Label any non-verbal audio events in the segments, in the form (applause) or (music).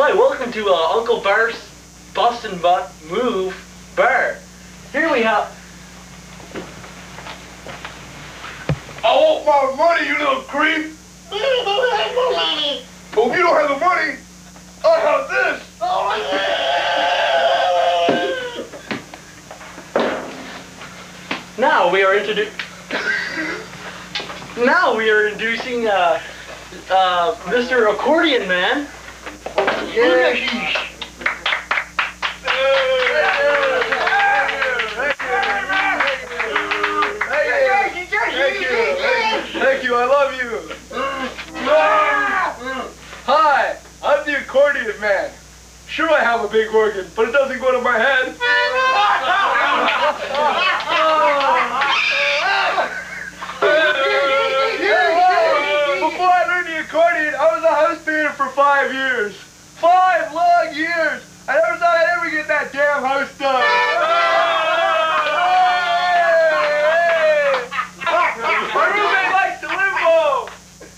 Hi, welcome to uh, Uncle Bart's Bustin' Butt Move Bar. Here we have. I want my money, you little creep. Oh, if you don't have the money, I have this. Now we are introducing. now we are introducing uh, uh, Mr. Accordion Man. Thank you, I love you. Hi, I'm the accordion man. Sure, I have a big organ, but it doesn't go to my head. (laughs) Before I learned the accordion, I was a for five years. Five long years. I never thought I'd ever get that damn house (laughs) done. My roommate likes to limbo.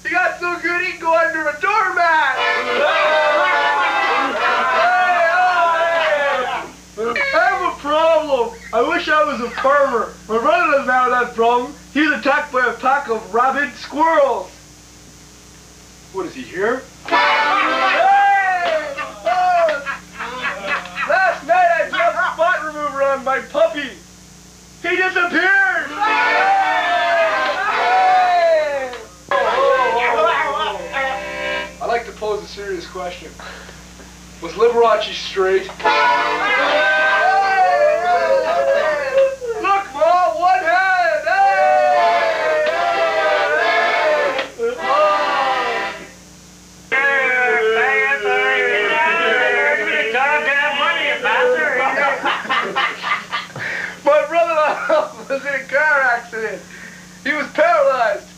He got so good he can go under a doormat. I have a problem. I wish I was a farmer. My brother doesn't have that problem. He's attacked by a pack of rabid squirrels. What is he here? Like to pose a serious question. Was Liberace straight? Look, Mom, one hand! My brother (laughs) was in a car accident. He was paralyzed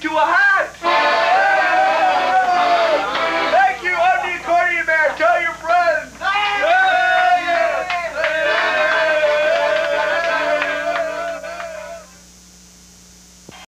to a.